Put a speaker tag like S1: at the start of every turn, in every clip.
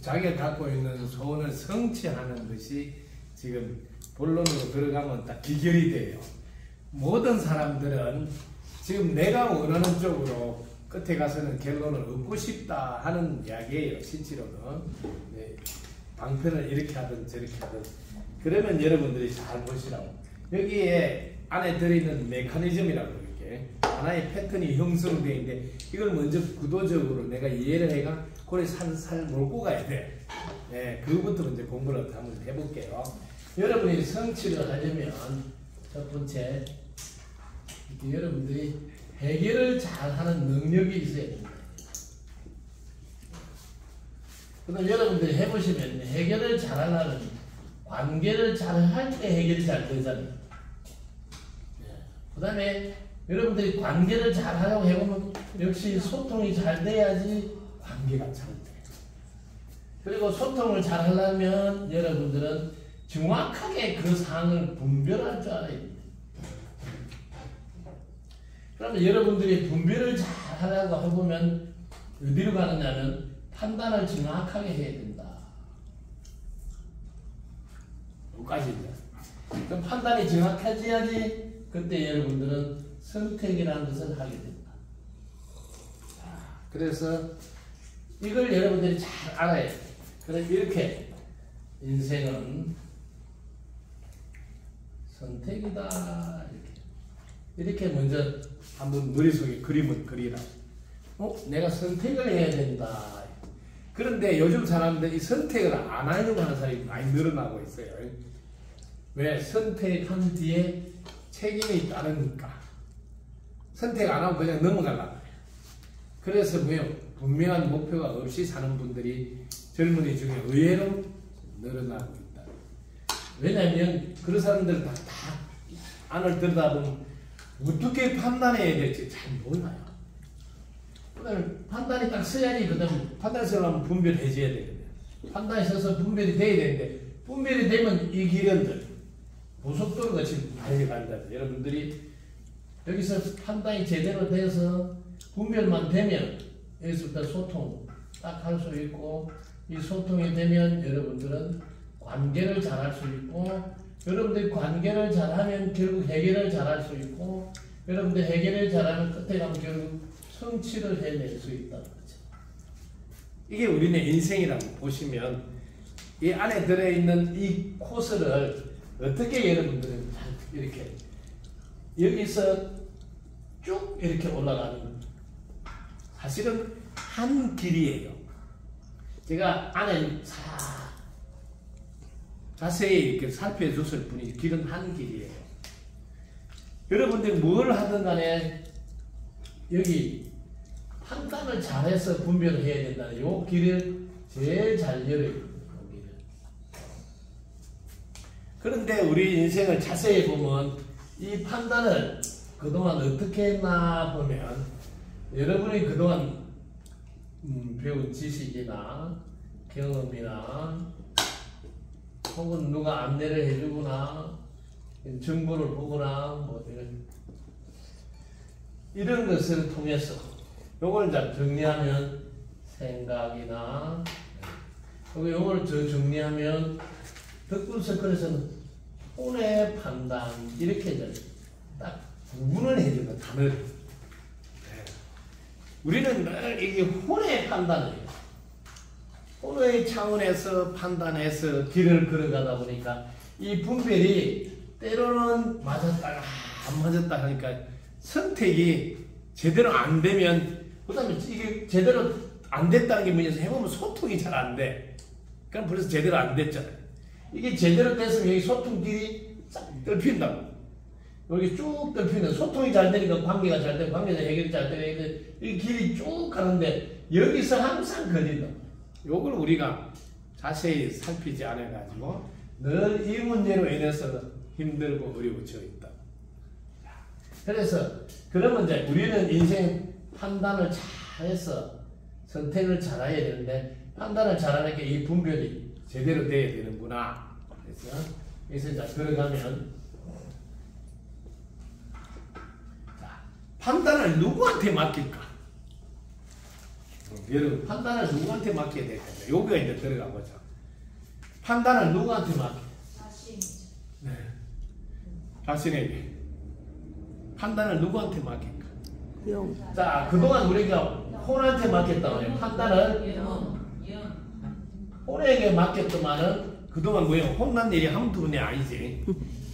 S1: 자기가 갖고 있는 소원을 성취하는 것이 지금 본론으로 들어가면 딱 기결이 돼요. 모든 사람들은 지금 내가 원하는 쪽으로 끝에 가서는 결론을 얻고 싶다 하는 이야기예요. 실제로는 네, 방편을 이렇게 하든 저렇게 하든 그러면 여러분들이 잘 보시라고 여기에 안에 들어있는 메커니즘이라고 이렇게 하나의 패턴이 형성되어 있는데 이걸 먼저 구도적으로 내가 이해를 해가 그래 살살 몰고 가야 돼. 네, 그거부터 먼저 공부를 한번 해볼게요. 여러분이 성취를 하려면 첫 번째 여러분들이 해결을 잘하는 능력이 있어야 됩니다. 그다음 여러분들이 해보시면 해결을 잘하려면 관계를 잘 할 때 해결이 잘 되잖아요. 그 다음에 여러분들이 관계를 잘 하려고 해보면 역시 소통이 잘 돼야지 관계가 잘 돼. 그리고 소통을 잘 하려면 여러분들은 정확하게 그 상황을 분별할 줄 알아야 됩니다. 그러면 여러분들이 분별을 잘 하려고 해보면 어디로 가느냐면 판단을 정확하게 해야 된다. 여기까지입니다. 그럼 판단이 정확해져야지 그때 여러분들은 선택이라는 것을 하게 된다. 그래서 이걸 여러분들이 잘 알아야 돼. 그래서 이렇게 인생은 선택이다. 이렇게. 이렇게 먼저 한번 머릿속에 그림을 그리라. 어? 내가 선택을 해야 된다. 그런데 요즘 사람들이 선택을 안 하려고 하는 사람이 많이 늘어나고 있어요. 왜? 선택한 뒤에 책임이 따르니까. 선택 안 하고 그냥 해요. 그래서 뭐요? 분명한 목표가 없이 사는 분들이 젊은이 중에 의외로 늘어나고 있다. 왜냐하면 그런 사람들 다, 다 안을 들여다보면 어떻게 판단해야 될지 잘 몰라요. 그다음에 판단이 딱 서야지 그다음 판단이 서면 분별해줘야 되거든요. 판단이 서서 분별이 돼야 되는데 분별이 되면 이 길은 고속도로 같이 달려간다. 여러분들이 여기서 판단이 제대로 돼서 분별만 되면 여기서부터 소통 딱 할 수 있고 이 소통이 되면 여러분들은 관계를 잘 할 수 있고 여러분들이 관계를 잘하면 결국 해결을 잘 할 수 있고 여러분들 해결을 잘하면 끝에 가면 결국 성취를 해낼 수 있다는 거죠. 이게 우리네 인생이라고 보시면 이 안에 들어있는 이 코스를 어떻게 여러분들은 이렇게 여기서 쭉 이렇게 올라가는 사실은 한 길이에요. 제가 안에 사 자세히 이렇게 살펴줬을 뿐이 길은 한 길이에요. 여러분들이 뭘 하든 간에 여기 판단을 잘해서 분별을 해야 된다. 요 길을 제일 잘 열어요. 그런데 우리 인생을 자세히 보면 이 판단을 그동안 어떻게 했나 보면 여러분이 그동안 음, 배운 지식이나 경험이나 혹은 누가 안내를 해주거나 정보를 보거나 뭐 이런 이런 것을 통해서 요걸 이제 정리하면 생각이나 요걸 저 정리하면 덕분 서클에서는 혼의 판단 이렇게 딱 구분을 해주는 단어를 네. 우리는 늘 이게 혼의 판단이에요. 혼의 차원에서 판단해서 길을 걸어가다 보니까 이 분별이 때로는 맞았다가 안 맞았다 하니까 선택이 제대로 안 되면 그다음에 이게 제대로 안 됐다는 게 뭐냐면 해보면 소통이 잘 안 돼. 그럼 벌써 제대로 안 됐잖아요. 이게 제대로 됐으면 여기 소통길이 싹 떨핀다고. 여기 쭉 떨피는 소통이 잘 되니까 관계가 잘 되고 관계가 해결이 잘 되고 이 길이 쭉 가는데 여기서 항상 걸린다. 요걸 우리가 자세히 살피지 않아 가지고 늘 이 문제로 인해서 힘들고 어려워져 있다. 그래서 그러면 이제 우리는 인생 판단을 잘해서 선택을 잘해야 되는데 판단을 잘하는 게 이 분별이 제대로 돼야 되는구나. 그래서 여기서 이제 들어가면 자, 판단을 누구한테 맡길까? 여러분 판단을 누구한테 맡겨야 될까요? 여기가 이제 들어가 보죠. 판단을 누구한테 맡겨?
S2: 자신이죠.
S1: 네. 자신에게. 판단을 누구한테 맡길까?
S3: 영.
S1: 자, 그동안 우리가 혼한테 맡겼다고요. 판단을
S2: 영. 영.
S1: 혼에게 맡겼더만은 그동안 뭐예요? 혼난 일이 한두 번이 아니지.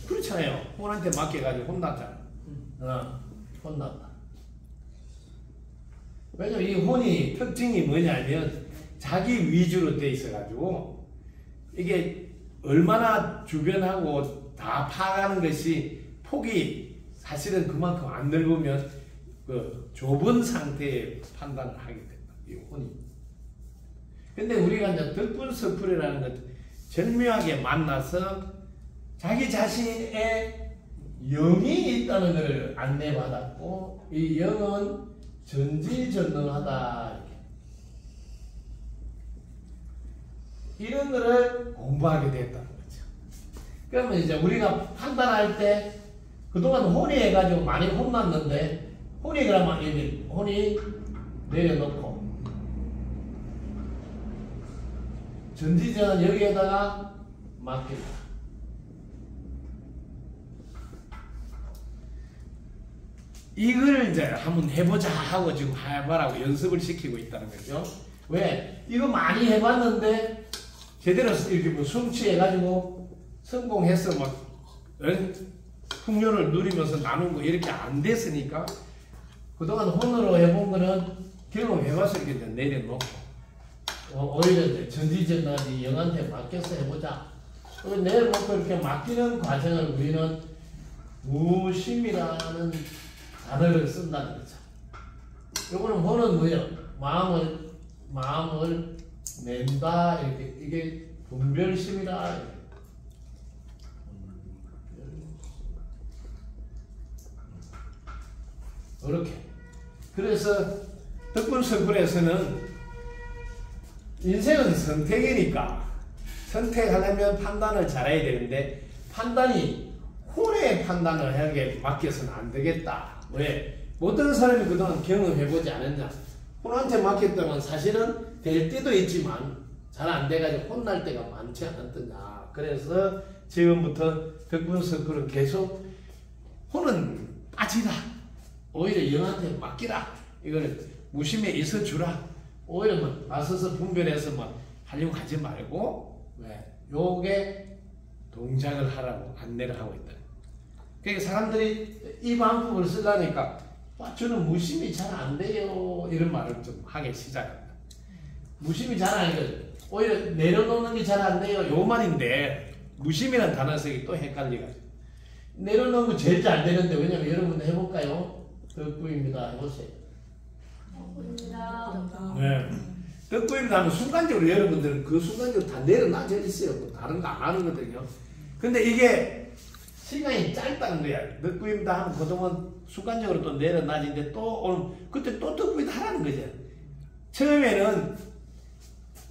S1: 그렇잖아요. 혼한테 맡겨가지고 혼났잖아. 어, 혼났다. 왜냐면 이 혼이 특징이 뭐냐면 자기 위주로 돼 있어가지고 이게 얼마나 주변하고 다 파악하는 것이 폭이 사실은 그만큼 안 넓으면 그 좁은 상태의 판단을 하게 된다. 이 혼이. 근데 우리가 이제 덕분 서풀이라는 것 절묘하게 만나서 자기 자신의 영이 있다는 것을 안내받았고 이 영은 전지전능하다. 이런 거를 공부하게 됐다는 거죠. 그러면 이제 우리가 판단할 때 그동안 혼이 해가지고 많이 혼났는데 혼이 그러면 혼이 내려놓고 전지전은 여기에다가 맡긴다. 이걸 이제 한번 해보자 하고 지금 해봐라고 연습을 시키고 있다는 거죠. 왜? 이거 많이 해봤는데 제대로 이렇게 뭐 성취해가지고 성공해서 막 어? 풍요를 누리면서 나눈 거 이렇게 안 됐으니까 그동안 혼으로 해본 거는 경험해봐서 이렇게 이제 내려놓고 어, 오히려 전지전능하지 영한테 맡겨서 해보자. 그리고 내려놓고 이렇게 맡기는 과정을 우리는 무심이라는 단어를 쓴다는 거죠. 요거는 뭐는 뭐예요? 마음을 마음을 낸다 이렇게 이게 분별심이다. 이렇게. 이렇게. 그래서 덕분성분에서는 인생은 선택이니까 선택하려면 판단을 잘해야 되는데 판단이 혼의 판단을 하게 맡겨서는 안 되겠다. 왜? 모든 사람이 그동안 경험해보지 않았냐? 혼한테 맡겼다면 사실은 될 때도 있지만 잘 안 돼가지고 혼날 때가 많지 않았더냐. 그래서 지금부터 덕분서클은 계속 혼은 빠지라. 오히려 영한테 맡기라. 이거는 무심에 있어주라. 오히려 뭐 나서서 분별해서 뭐 하려고 하지 말고 왜? 요게 동작을 하라고 안내를 하고 있다. 그러니까 사람들이 이 방법을 쓰려니까 와, 저는 무심이 잘 안 돼요 이런 말을 좀 하기 시작합니다. 무심이 잘 안 돼요. 오히려 내려놓는 게 잘 안 돼요. 요 말인데 무심이라는 단어 쓰기 또 헷갈리가지고 내려놓는 거 제일 잘 되는데 왜냐면 여러분 해볼까요? 덕구입니다. 해보세요. 네. 덕구입니다 하면 순간적으로 여러분들은 그 순간적으로 다 내려놔져 있어요. 뭐 다른 거 안 하는 거거든요. 근데 이게 시간이 짧다는 거야. 덕구입니다 하면 그동안 순간적으로 또 내려놔지는데 또 오늘 그때 또 덕구입니다 하라는 거죠. 처음에는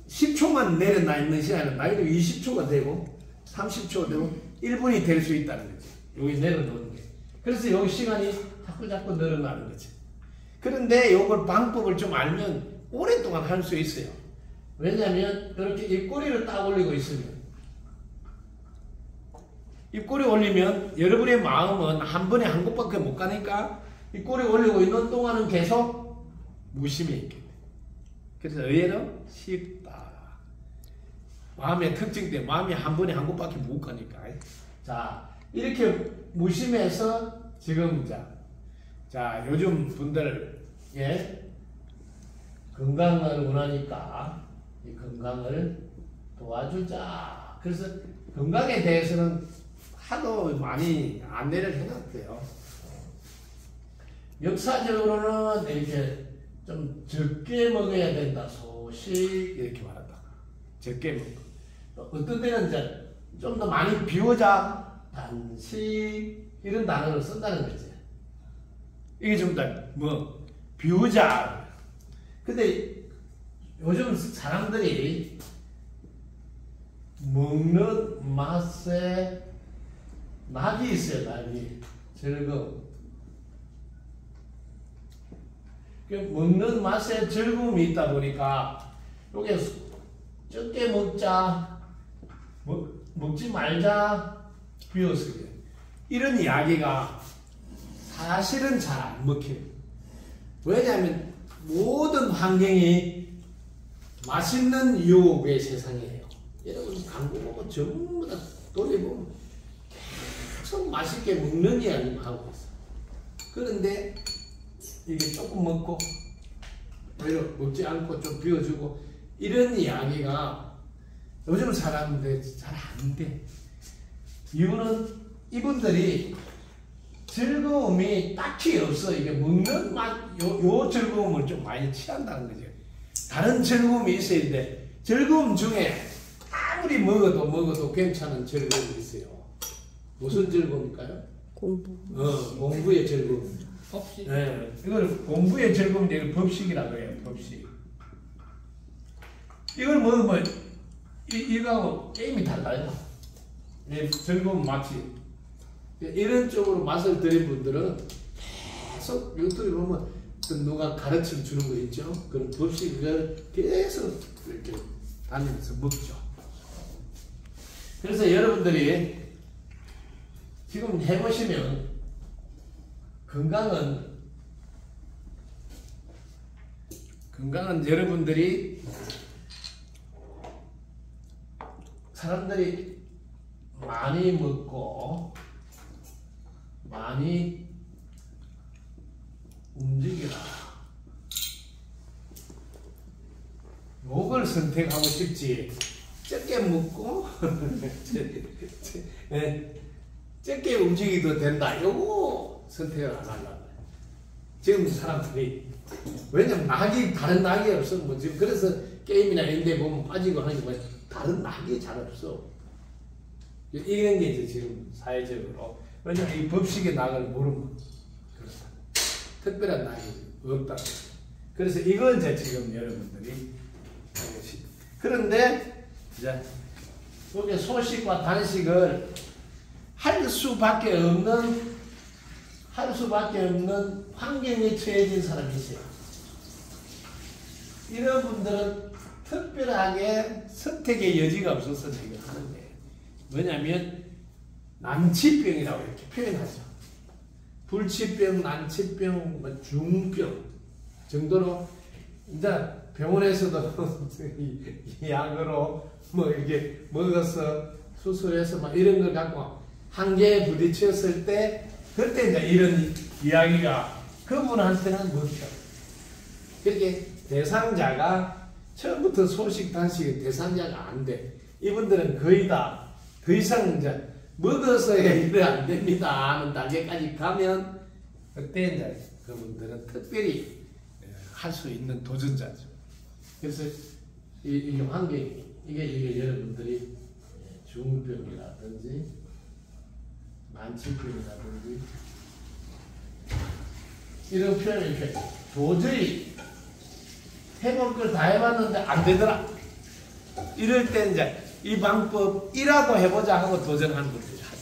S1: 10초만 내려놔 있는 시간은 나이도 20초가 되고 30초가 되고 1분이 될 수 있다는 거지. 여기 내려놓는 게. 그래서 여기 시간이 자꾸 자꾸 늘어나는 거지. 그런데 이걸 방법을 좀 알면 오랫동안 할 수 있어요. 왜냐하면 이렇게 입꼬리를 딱 올리고 있으면 입꼬리 올리면 여러분의 마음은 한 번에 한 곳밖에 못 가니까 입꼬리 올리고 있는 동안은 계속 무심히 있게 돼. 그래서 의외로 쉽다. 마음의 특징 때문에 마음이 한 번에 한 곳밖에 못 가니까. 자, 이렇게 무심해서 지금 자, 자 요즘 분들 예 건강을 원하니까 이 건강을 도와주자. 그래서 건강에 대해서는 하도 많이 안내를 해놨대요. 역사적으로는 이렇게 좀 적게 먹어야 된다. 소식 이렇게 말한다. 적게 먹고 어떤 때는 이제 좀 더 많이 비우자. 단식 이런 단어를 쓴다는 거지. 이게 좀더뭐 비우자. 근데 요즘 사람들이 먹는 맛에 낙이 있어요, 낙이. 즐거움. 그 먹는 맛에 즐거움이 있다 보니까 요게 적게 먹자 먹, 먹지 말자 비워서 그래. 이런 이야기가 사실은 잘 안 먹혀요. 왜냐하면 모든 환경이 맛있는 유혹의 세상이에요. 여러분 광고 보면 전부 다 돌려보면 계속 맛있게 먹는 이야기만 하고 있어. 그런데 이게 조금 먹고 오히려 먹지 않고 좀 비워주고 이런 이야기가 요즘 사람들 잘 안 돼. 이유는 이분들이 즐거움이 딱히 없어. 이게 먹는 맛, 요, 요 즐거움을 좀 많이 취한다는 거죠. 다른 즐거움이 있어야 돼. 즐거움 중에 아무리 먹어도 먹어도 괜찮은 즐거움이 있어요. 무슨 즐거움일까요?
S3: 공부.
S1: 어, 공부의 즐거움.
S2: 법칙.
S1: 네, 이걸 공부의 즐거움, 이걸 법식이라고 해요, 법식. 이걸 먹으면, 이, 이거하고 게임이 달라요. 이 즐거움 맛이. 이런 쪽으로 맛을 들인 분들은 계속 유튜브에 보면 그 누가 가르쳐 주는 거 있죠? 그런 법식을 계속 이렇게 다니면서 먹죠. 그래서 여러분들이 지금 해보시면 건강은 건강은 여러분들이 사람들이 많이 먹고 많이 움직이라. 요걸 선택하고 싶지. 적게 먹고 예, 적게 움직이도 된다. 요거 선택을 안 하려고. 지금 사람들이 왜냐면 낙이 다른 낙이 없어. 뭐 지금 그래서 게임이나 이런 데 보면 빠지고 하는 게. 다른 낙이 잘 없어. 이런 게 이제 지금 사회적으로 왜냐면 이 법식의 낙을 모르면 그렇다. 특별한 낙이 없다. 그래서 이건 이제 지금 여러분들이. 그런데 이제 여기 소식과 단식을 할 수밖에 없는 할 수밖에 없는 환경에 처해진 사람이 있어요. 이런 분들은 특별하게 선택의 여지가 없어서 지금 하는 거예요. 뭐냐면 난치병이라고 이렇게 표현하죠. 불치병, 난치병, 뭐 중병 정도로 이제 병원에서도 이- 이 약으로 뭐 이렇게 먹어서 수술해서 막 이런 걸 갖고 한계에 부딪혔을 때 그때 이제 이런 이야기가 그분한테는 먹혀. 그렇게 대상자가 처음부터 소식 단식의 대상자가 안 돼. 이분들은 거의 다 더 이상 이제 먹어서야 일을 안 됩니다 하는 단계까지 가면 그때 이제 그분들은 특별히 할 수 있는 도전자죠. 그래서 이, 이 환경이 이게 이게 여러분들이 중병이라든지 만취병이라든지 이런 표현을 이렇게 도저히 해볼 걸 다 해봤는데 안 되더라. 이럴 때 이제 이 방법이라도 해보자 하고 도전하는 분들이 하죠.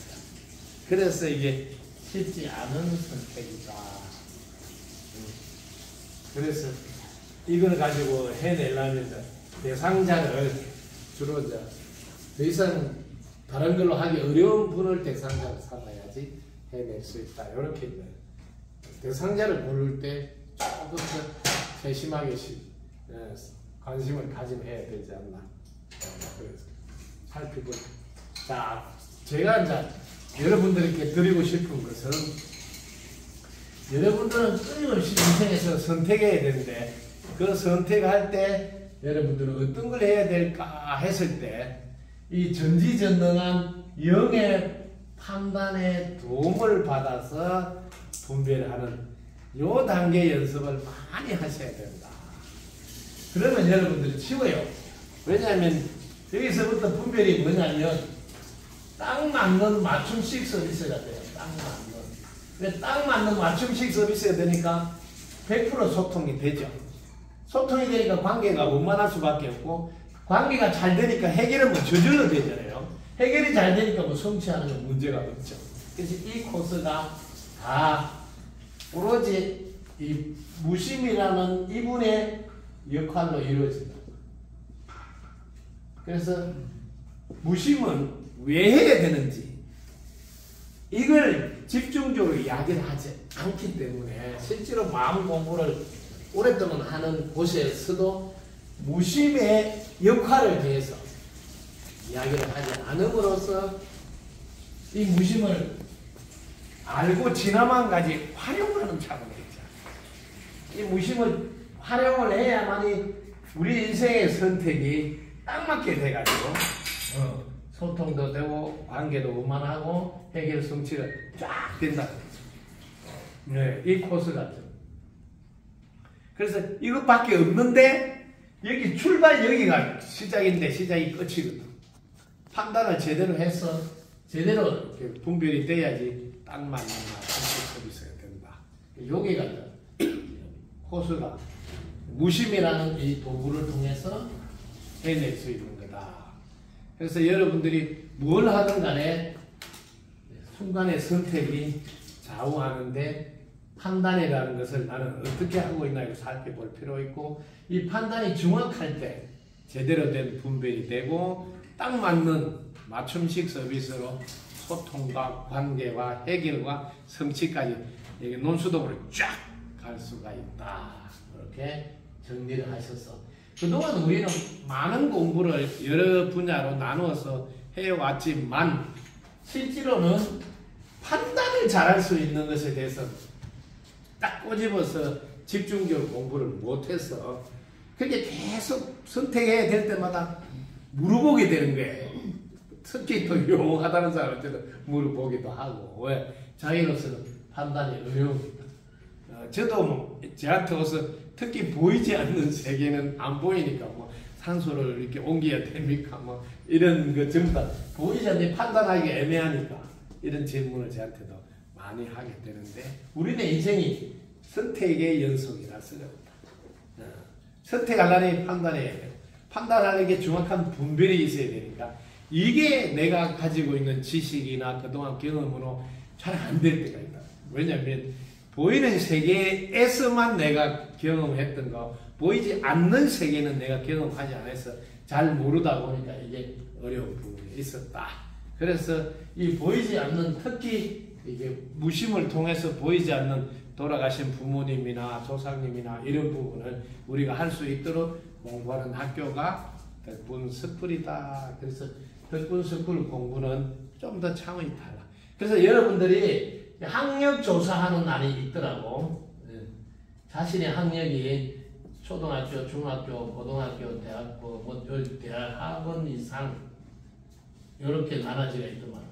S1: 그래서 이게 쉽지 않은 선택이다. 음. 그래서 이걸 가지고 해내려면 대상자를 주로 이제 더 이상 다른 걸로 하기 어려운 분을 대상자로 삼아야지 해낼 수 있다. 이렇게 대상자를 고를 때 조금 더 세심하게 시- 예, 관심을 가짐해야 되지 않나. 어, 그래서 살펴보자. 자, 제가 이제 여러분들께 드리고 싶은 것은 여러분들은 끊임없이 인생에서 선택해야 되는데 그 선택할 때 여러분들은 어떤 걸 해야 될까 했을 때 이 전지전능한 영의 판단에 도움을 받아서 분별하는 요 단계 연습을 많이 하셔야 된다. 그러면 여러분들이 쉬워요. 왜냐하면 여기서부터 분별이 뭐냐면 딱 맞는 맞춤식 서비스가 돼요. 딱 맞는. 근데 딱 맞는 맞춤식 서비스가 되니까 100% 소통이 되죠. 소통이 되니까 관계가 원만할 수밖에 없고 관계가 잘 되니까 해결은 뭐 저절로 되잖아요. 해결이 잘 되니까 뭐 성취하는 건 문제가 없죠. 그래서 이 코스가 다 오로지 이 무심이라는 이분의 역할로 이루어진다. 그래서 무심은 왜 해야 되는지 이걸 집중적으로 이야기를 하지 않기 때문에 실제로 마음 공부를 오랫동안 하는 곳에서도 무심의 역할을 대해서 이야기를 하지 않음으로써 이 무심을 알고 지나만 가지 활용하는 차원이 있죠. 이 무심을 활용을 해야만이 우리 인생의 선택이 딱 맞게 돼가지고 어, 소통도 되고 관계도 원만하고 해결 성취가 쫙 된다. 네, 이 코스가 죠 그래서 이것밖에 없는데 여기 출발 여기가 시작인데 시작이 끝이거든. 판단을 제대로 해서 제대로 분별이 돼야지 딱 맞는 서비스가 된다. 여기가 코스가 무심이라는 이 도구를 통해서 해낼 수 있는 거다. 그래서 여러분들이 뭘 하든 간에 순간의 선택이 좌우하는데 판단이라는 것을 나는 어떻게 하고 있나 를 살펴볼 필요 있고 이 판단이 정확할 때 제대로 된 분별이 되고 딱 맞는 맞춤식 서비스로 소통과 관계와 해결과 성취까지 논수도으로 쫙 갈 수가 있다. 이렇게 정리를 하셔서 그동안 우리는 많은 공부를 여러 분야로 나누어서 해왔지만 실제로는 판단을 잘할 수 있는 것에 대해서 딱 꼬집어서 집중적으로 공부를 못해서 그게 계속 선택해야 될 때마다 물어보게 되는 거예요. 특히 또 용하다는 사람한테는 물어보기도 하고. 왜? 자기로서는 판단이 어려우니까. 어, 저도 뭐 저한테 와서 특히 보이지 않는 세계는 안 보이니까 뭐 산소를 이렇게 옮겨야 됩니까 뭐 이런 거 전부 다 보이지 않는 판단하기 애매하니까 이런 질문을 저한테도 많이 하게 되는데 우리는 인생이 선택의 연속이라서 그렇다. 어, 선택하려니 판단해야 돼요. 판단하는 게 정확한 분별이 있어야 되니까 이게 내가 가지고 있는 지식이나 그동안 경험으로 잘 안 될 때가 있다. 왜냐하면 보이는 세계에서만 내가 경험했던 거, 보이지 않는 세계는 내가 경험하지 않아서 잘 모르다 보니까 이게 어려운 부분이 있었다. 그래서 이 보이지 않는 특히 이게 무심을 통해서 보이지 않는 돌아가신 부모님이나 조상님이나 이런 부분을 우리가 할 수 있도록 공부하는 학교가 덕분 스쿨이다. 그래서 덕분 스쿨 공부는 좀더 차원이 달라. 그래서 여러분들이 학력 조사하는 날이 있더라고. 예. 자신의 학력이 초등학교, 중학교, 고등학교, 대학교, 뭐 대학 학원 이상 이렇게 나눠지가 있더만.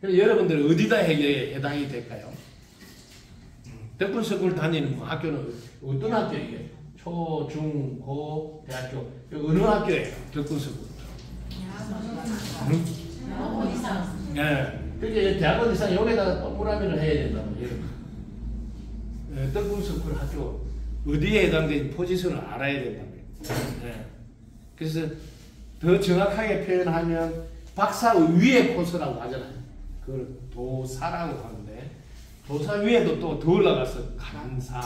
S1: 그래서 여러분들 어디다 해, 해당이 될까요? 덕분 스쿨 다니는 뭐 학교는 어떤 학교예요? 초, 중, 고, 대학교 어느 학교예요? 덕분 스쿨.
S2: 어, 이상.
S1: 네. 그게 대학원 이상 여기다가 동그라미를 해야 된다고. 예. 덕분 스쿨 학교 어디에 해당되는 포지션을 알아야 된다고요. 네. 그래서 더 정확하게 표현하면 박사 위에 코스라고 하잖아요. 그걸 도사라고 하는데 도사 위에도 또 더 올라가서 간사,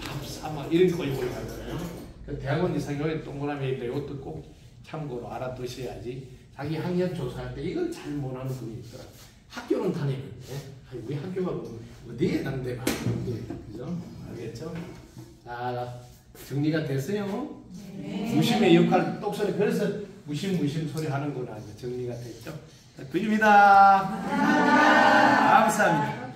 S1: 답사 막 이런 거에 올라가잖아요. 그 대학원 이상 여기 동그라미 있다. 이것도 꼭 참고로 알아두셔야지. 자기 학력 조사할 때 이걸 잘 못하는 분이 있더라. 학교는 다니는데 우리 학교가 뭐 어디에 해당되나 그죠? 알겠죠? 자 정리가 됐어요. 무심의 역할 똑소리 그래서 무심 무심 소리 하는구나 정리가 됐죠? 자, 드립니다. 감사합니다.